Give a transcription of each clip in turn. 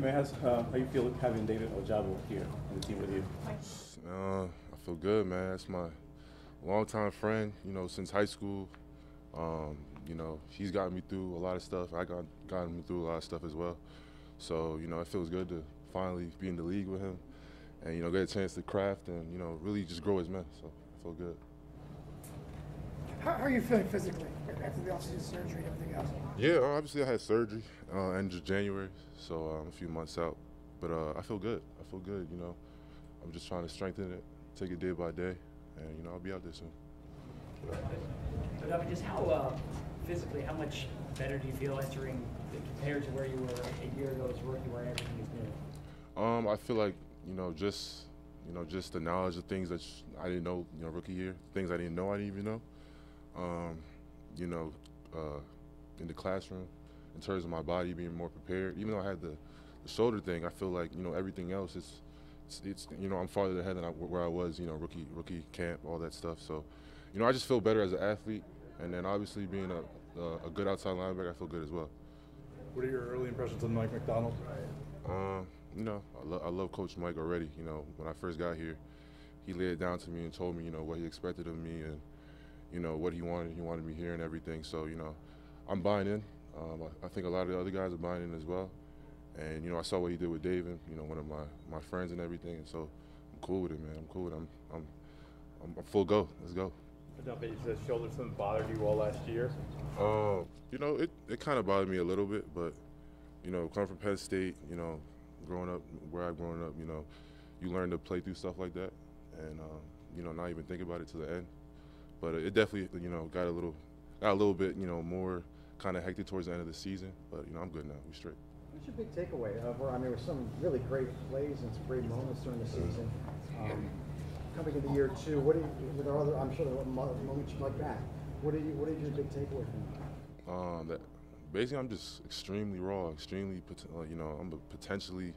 Hey uh, how you feel having David Ojabo here on the team with you? Uh, I feel good, man. That's my longtime friend, you know, since high school. Um, you know, he's gotten me through a lot of stuff. I got gotten me through a lot of stuff as well. So, you know, it feels good to finally be in the league with him and, you know, get a chance to craft and, you know, really just grow as men. So I feel good. How, how are you feeling physically after the offseason surgery and everything else? Yeah, obviously I had surgery uh, end of January, so I'm a few months out. But uh, I feel good. I feel good, you know. I'm just trying to strengthen it, take it day by day, and, you know, I'll be out there soon. But I mean, just how uh, physically, how much better do you feel entering compared to where you were a year ago as a rookie, where everything is new? Um, I feel like you know just you know just the knowledge of things that I didn't know you know rookie year, things I didn't know I didn't even know. Um, you know, uh, in the classroom, in terms of my body being more prepared. Even though I had the, the shoulder thing, I feel like you know everything else is it's, it's you know I'm farther ahead than I, where I was you know rookie rookie camp all that stuff. So you know I just feel better as an athlete, and then obviously being a a, a good outside linebacker, I feel good as well. What are your early impressions of Mike Macdonald? Um, you know, I, lo- I love Coach Mike already. You know, when I first got here, he laid it down to me and told me, you know, what he expected of me and, you know, what he wanted. He wanted me here and everything. So, you know, I'm buying in. Um, I, I think a lot of the other guys are buying in as well. And, you know, I saw what he did with David, you know, one of my, my friends and everything. And so I'm cool with it, man. I'm cool with it. I'm, I'm, I'm, I'm full go. Let's go. I don't think you said shoulder something bothered you all last year. Um, you know, it, it kind of bothered me a little bit, but, you know, coming from Penn State, you know, growing up where I've grown up, you know, you learn to play through stuff like that and, um, you know, not even think about it to the end. But it definitely, you know, got a little, got a little bit, you know, more kind of hectic towards the end of the season. But, you know, I'm good now. We straight. What's your big takeaway? Uh, where, I mean, there were some really great plays and some great moments during the season. Um, coming into year two, what do you, there other, I'm sure there were mo- moments like that. What are you, what is your big takeaway from that? Um, that basically, I'm just extremely raw, extremely, uh, you know, I'm a potentially,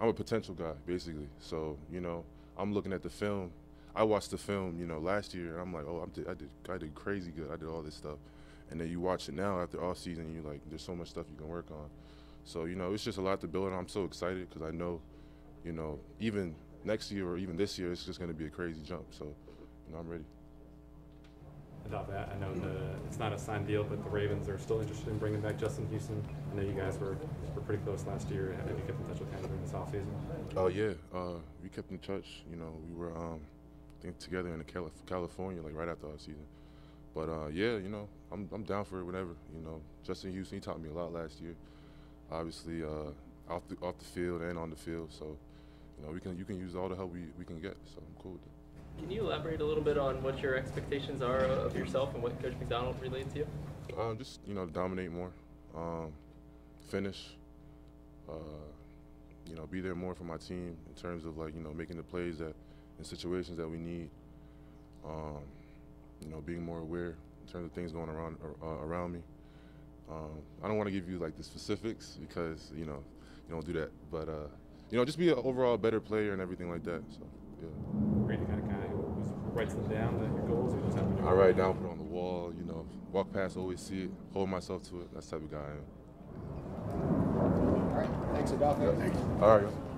I'm a potential guy, basically. So, you know, I'm looking at the film. I watched the film, you know, last year, and I'm like, oh, I did, I did, I did crazy good. I did all this stuff, and then you watch it now after all season, you're like, there's so much stuff you can work on. So, you know, it's just a lot to build on. I'm so excited because I know, you know, even next year or even this year, it's just going to be a crazy jump. So, you know, I'm ready. About that, I know the, it's not a signed deal, but the Ravens are still interested in bringing back Justin Houston. I know you guys were, were pretty close last year. Have you kept in touch with him during this offseason? Oh yeah, uh, we kept in touch. You know, we were um, think together in the Cali- California, like right after our season. But uh, yeah, you know, I'm I'm down for it whenever. You know, Justin Houston, he taught me a lot last year. Obviously, uh, off the off the field and on the field. So, you know, we can you can use all the help we, we can get. So I'm cool with it. Can you elaborate a little bit on what your expectations are of yourself and what Coach Macdonald relayed to you? Um, just you know, dominate more, um, finish. Uh, you know, be there more for my team in terms of like you know making the plays that in situations that we need. Um, you know, being more aware in terms of things going around uh, around me. Um, I don't want to give you like the specifics because you know you don't do that, but uh, you know, just be an overall better player and everything like that. So yeah. Are you kind of guy who who writes them down, the, your goals, or just have them I write down, put it on the wall. You know, walk past, always see it, hold myself to it. That's the type of guy I am. All right, thanks, Adolfo. All right.